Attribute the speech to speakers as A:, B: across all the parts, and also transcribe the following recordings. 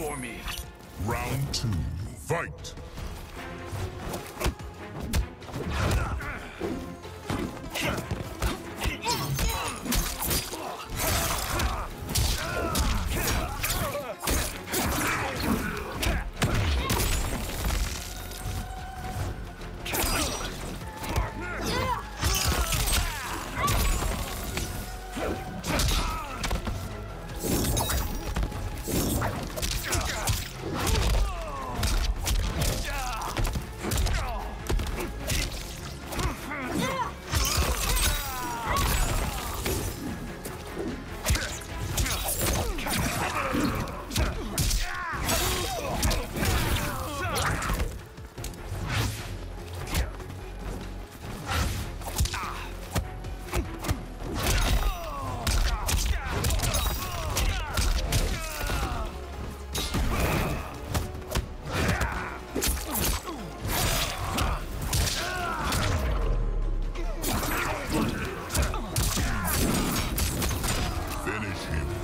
A: for me.
B: Round two, fight! Finish him.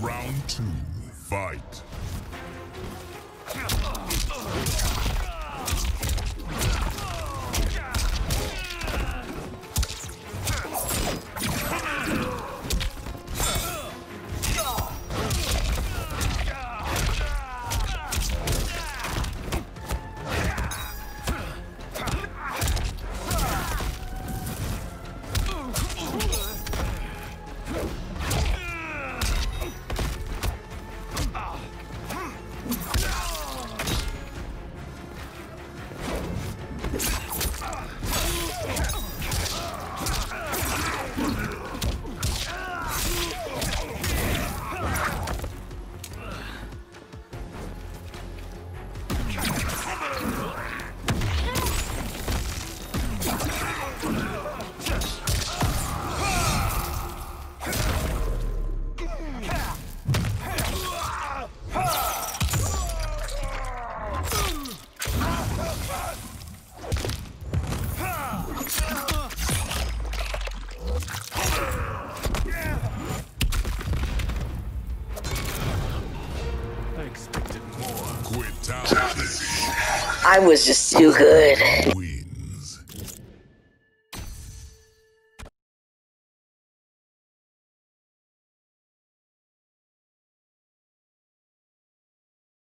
B: Round two, fight.
C: I was just too good.